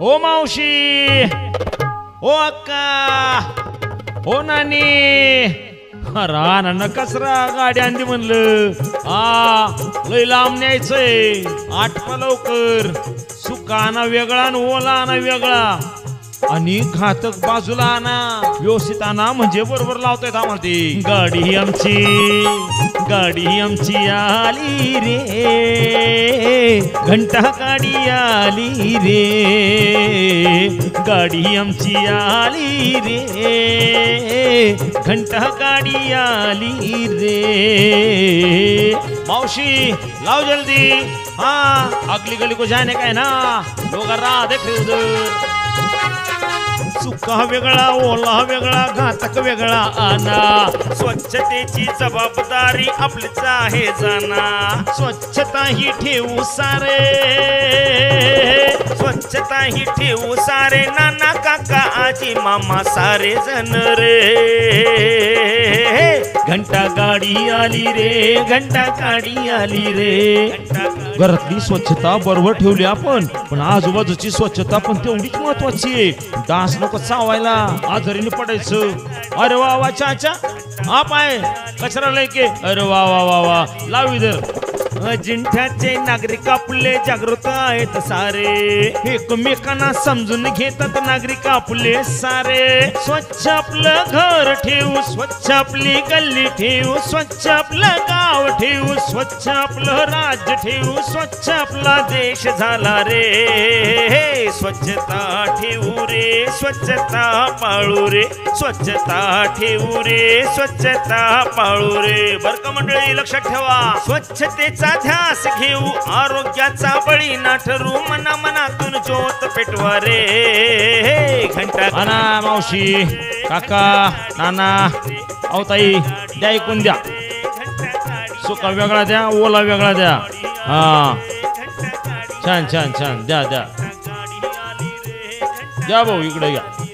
ओ मावशी ओ अक्का ओ नानी. रान कचरा गाडी आणली म्हणलं. आ लय लांब न्यायचंय. आठवा लवकर. सुकाना वेगळा आणि ओलाना वेगळा. घातक बाजूला आणा व्यवस्थित आणा म्हणजे बरोबर ती गाडी आमची गाडी आमची आली रे. घंटा गाडी आली रे. गाडी आमची आली रे. घंटा गाडी आली रे. मावशी, लाव जल्दी. हाँ अगली गली को जाने का है ना लोग राह देख सुका वेगळा ओला वेगळा घातक वेगळा आना स्वच्छतेची जबाबदारी आपलीच आहे जाना स्वच्छता ही ठेवू सारे. स्वच्छता ही ठेवू सारे नाना काका आजी मामा सारे जण रे. घंटा गाडी आली रे घंटा गाडी आली रे. घरातली स्वच्छता बरोबर ठेवली आपण पण आजूबाजूची स्वच्छता पण तेवढीच महत्वाची आहे. डास नको चावायला आजारीने पडायचं. अरे वा वा चाचा हा पाय कचरा लय के. अरे वा वा वा वा. लावी दर अजिंठ्याचे नागरिक आपले जागृत आहेत सारे. एकमेकांना समजून घेतात नागरिक आपले सारे. स्वच्छ आपलं घर ठेवू स्वच्छ आपली गल्ली ठेवू स्वच्छ आपलं गाव ठेवू स्वच्छ आपलं राज्य ठेवू स्वच्छ आपला देश झाला रे. स्वच्छता ठेवू रे स्वच्छता पाळू रे स्वच्छता ठेवू रे स्वच्छता पाळू रे. बर का मंडळी लक्षात ठेवा. स्वच्छतेचा ध्यास घेऊ आरोग्याचा बळी ना ठरू मना मनातून ज्योत पेटवा रे. घंटा अना मावशी काका नाना अवताई द्या ऐकून द्या. सुका वेगळा द्या ओला वेगळा द्या. हा. छान छान छान. द्या द्या. द्या भाऊ इकडे घ्या.